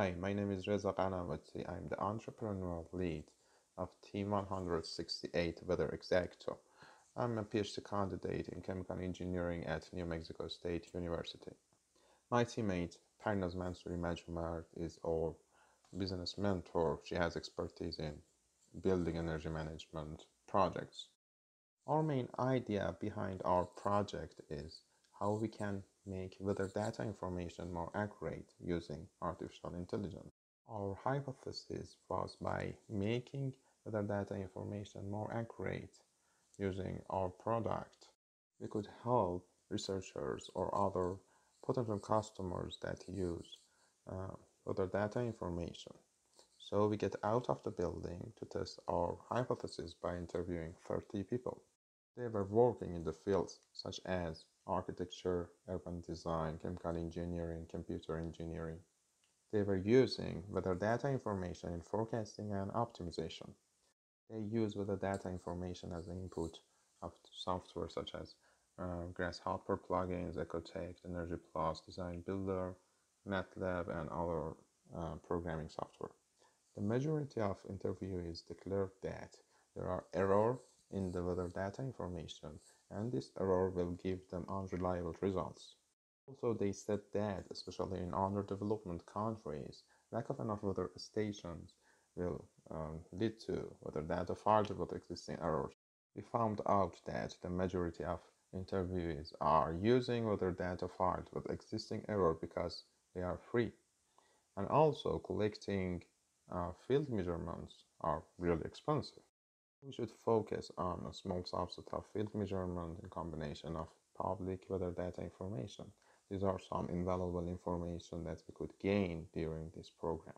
Hi, my name is Reza Ghanavati. I'm the entrepreneurial lead of Team 168 Weather Exacto. I'm a PhD candidate in chemical engineering at New Mexico State University. My teammate, Parinaz Mansourimajoumerd, is our business mentor. She has expertise in building energy management projects. Our main idea behind our project is how we can make weather data information more accurate using artificial intelligence. Our hypothesis was by making weather data information more accurate using our product, we could help researchers or other potential customers that use uh, weather data information. So we get out of the building to test our hypothesis by interviewing 30 people. They were working in the fields such as architecture, urban design, chemical engineering, computer engineering. They were using weather data information in forecasting and optimization. They use weather data information as an input of software such as uh, Grasshopper plugins, Ecotect, Energy Plus, Design Builder, MATLAB, and other uh, programming software. The majority of interviewees declared that there are errors in the weather data information and this error will give them unreliable results. Also, they said that, especially in underdeveloped countries, lack of enough weather stations will um, lead to weather data filed with existing errors. We found out that the majority of interviewees are using weather data filed with existing error because they are free. And also collecting uh, field measurements are really expensive. We should focus on a small subset of field measurement in combination of public weather data information. These are some invaluable information that we could gain during this program.